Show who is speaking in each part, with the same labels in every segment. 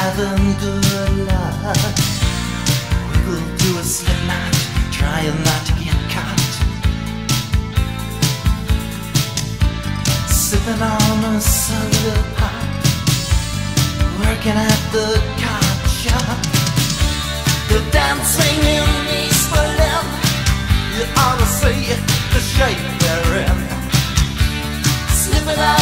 Speaker 1: Having Alhamdulillah We will do a slip knot, Trying not to get caught. Sipping on a soda pop Working at the cop shop. The dancing in East Berlin You ought to see the shape they're in. Slipping out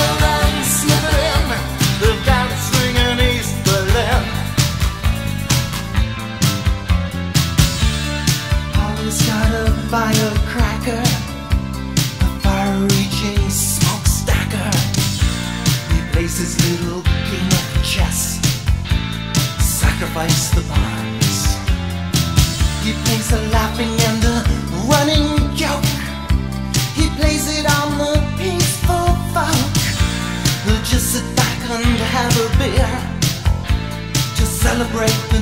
Speaker 1: sacrifice the bonds. He plays the laughing and the running joke. He plays it on the peaceful folk who just sit back and have a beer to celebrate the